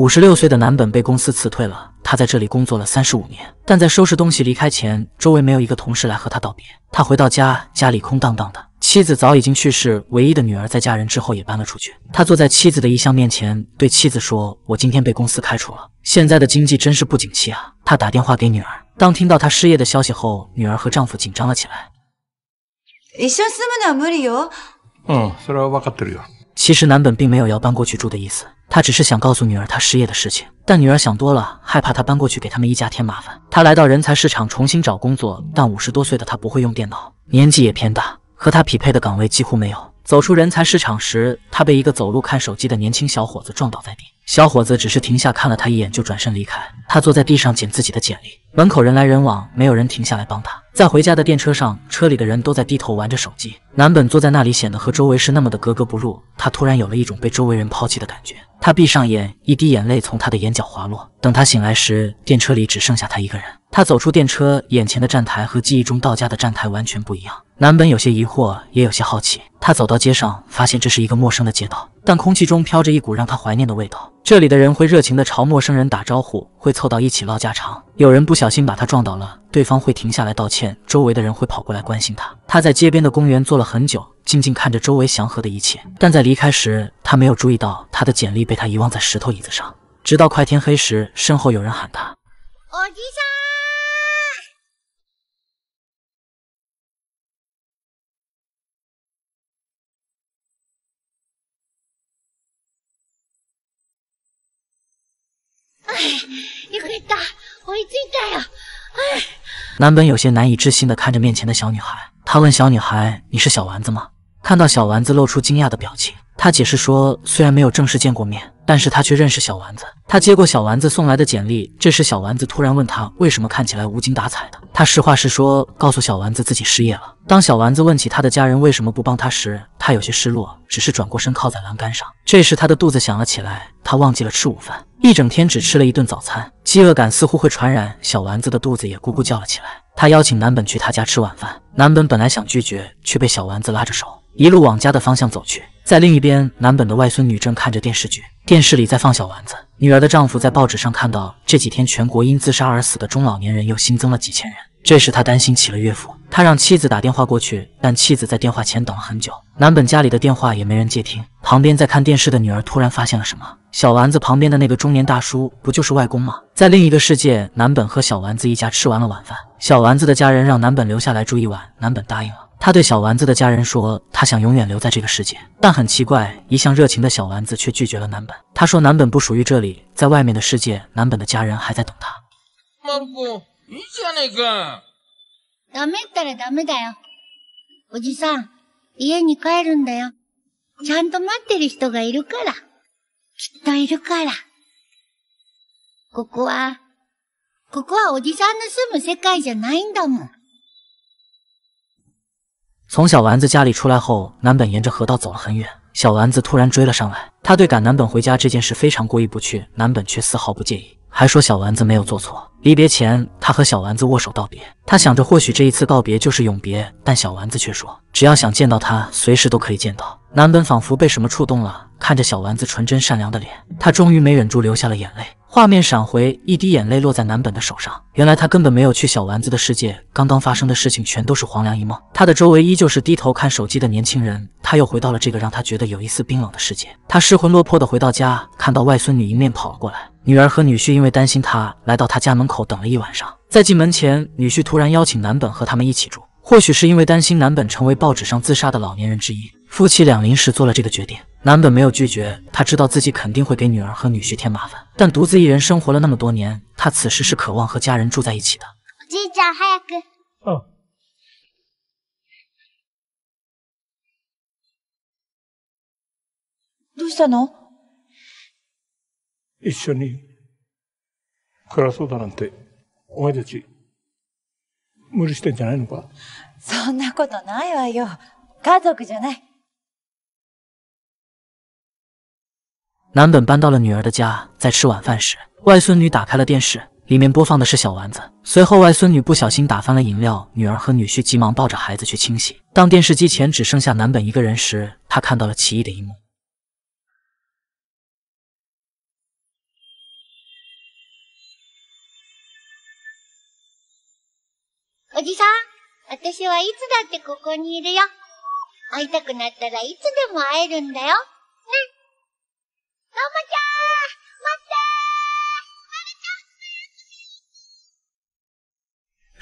五十六岁的南本被公司辞退了，他在这里工作了三十五年，但在收拾东西离开前，周围没有一个同事来和他道别。他回到家，家里空荡荡的，妻子早已经去世，唯一的女儿在嫁人之后也搬了出去。他坐在妻子的遗像面前，对妻子说：“我今天被公司开除了，现在的经济真是不景气啊。”他打电话给女儿，当听到她失业的消息后，女儿和丈夫紧张了起来。一緒に住むのは無理よ。うん、それは分かってるよ。 其实南本并没有要搬过去住的意思，他只是想告诉女儿他失业的事情。但女儿想多了，害怕他搬过去给他们一家添麻烦。他来到人才市场重新找工作，但五十多岁的他不会用电脑，年纪也偏大，和他匹配的岗位几乎没有。走出人才市场时，他被一个走路看手机的年轻小伙子撞倒在地。小伙子只是停下看了他一眼就转身离开。他坐在地上捡自己的简历，门口人来人往，没有人停下来帮他。在回家的电车上，车里的人都在低头玩着手机。南本坐在那里，显得和周围是那么的格格不入。他突然有了一种被周围人抛弃的感觉。他闭上眼，一滴眼泪从他的眼角滑落。等他醒来时，电车里只剩下他一个人。他走出电车，眼前的站台和记忆中到家的站台完全不一样。南本有些疑惑，也有些好奇。他走到街上，发现这是一个陌生的街道，但空气中飘着一股让他怀念的味道。这里的人会热情地朝陌生人打招呼，会凑到一起唠家常。有人不小心把他撞倒了，对方会停下来道歉，周围的人会跑过来关心他。他在街边的公园坐了很久，静静看着周围祥和的一切。但在离开时，他没有注意到他的简历被他遗忘在石头椅子上。直到快天黑时，身后有人喊他。おじさ ん哎よかった追いついたよ哎南本有些难以置信地看着面前的小女孩，他问小女孩：“你是小丸子吗？”看到小丸子露出惊讶的表情， 他解释说：“虽然没有正式见过面，但是他却认识小丸子。他接过小丸子送来的简历。这时，小丸子突然问他为什么看起来无精打采的。他实话实说，告诉小丸子自己失业了。当小丸子问起他的家人为什么不帮他时，他有些失落，只是转过身靠在栏杆上。这时，他的肚子响了起来，他忘记了吃午饭，一整天只吃了一顿早餐，饥饿感似乎会传染，小丸子的肚子也咕咕叫了起来。他邀请南本去他家吃晚饭，南本本来想拒绝，却被小丸子拉着手。一路往家的方向走去，在另一边，南本的外孙女正看着电视剧，电视里在放小丸子。女儿的丈夫在报纸上看到，这几天全国因自杀而死的中老年人又新增了几千人。这时他担心起了岳父，他让妻子打电话过去，但妻子在电话前等了很久。南本家里的电话也没人接听。旁边在看电视的女儿突然发现了什么，小丸子旁边的那个中年大叔不就是外公吗？在另一个世界，南本和小丸子一家吃完了晚饭，小丸子的家人让南本留下来住一晚，南本答应了。他对小丸子的家人说，他想永远留在这个世界，但很奇怪，一向热情的小丸子却拒绝了南本。他说南本不属于这里，在外面的世界，南本的家人还在等他。マルコ、いいじゃねえか。ダメったらダメだよ。おじさん、家に帰るんだよ。ちゃんと待ってる人がいるから。きっといるから。ここは、ここはおじさんの住む世界じゃないんだもん。 从小丸子家里出来后，南本沿着河道走了很远。小丸子突然追了上来，他对赶南本回家这件事非常过意不去，南本却丝毫不介意，还说小丸子没有做错。离别前，他和小丸子握手道别。他想着或许这一次告别就是永别，但小丸子却说，只要想见到他，随时都可以见到。南本仿佛被什么触动了，看着小丸子纯真善良的脸，他终于没忍住流下了眼泪。画面闪回，一滴眼泪落在南本的手上。原来他根本没有去小丸子的世界，刚刚发生的事情全都是黄粱一梦。他的周围依旧是低头看手机的年轻人，他又回到了这个让他觉得有一丝冰冷的世界。他失魂落魄的回到家，看到外孙女迎面跑了过来。女儿和女婿因为担心他，来到他家门口等了一晚上。在进门前，女婿突然邀请南本和他们一起住。或许是因为担心南本成为报纸上自杀的老年人之一，夫妻俩临时做了这个决定。南本没有拒绝，他知道自己肯定会给女儿和女婿添麻烦，但独自一人生活了那么多年，他此时是渴望和家人住在一起的。おじいちゃん早く。あどうしたの一緒に暮らそうだなんて、お前たち、無理してんじゃないのかそんなことないわよ。家族じゃない。 南本搬到了女儿的家，在吃晚饭时，外孙女打开了电视，里面播放的是小丸子。随后，外孙女不小心打翻了饮料，女儿和女婿急忙抱着孩子去清洗。当电视机前只剩下南本一个人时，他看到了奇异的一幕。おじさん、私はいつだってここにいるよ。会いたくなったらいつでも会。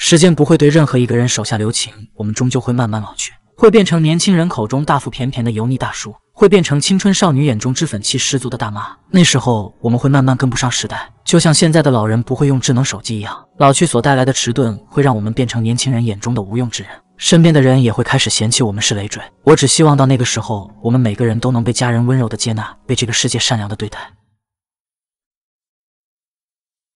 时间不会对任何一个人手下留情，我们终究会慢慢老去，会变成年轻人口中大腹便便的油腻大叔，会变成青春少女眼中脂粉气十足的大妈。那时候，我们会慢慢跟不上时代，就像现在的老人不会用智能手机一样。老去所带来的迟钝，会让我们变成年轻人眼中的无用之人，身边的人也会开始嫌弃我们是累赘。我只希望到那个时候，我们每个人都能被家人温柔的接纳，被这个世界善良的对待。